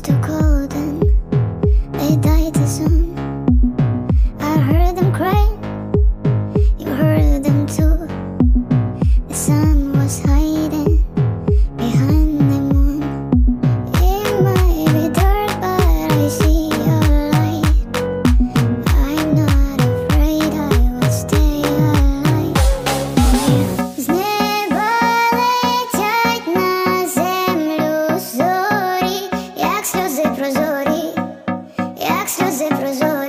still cold. sempre os.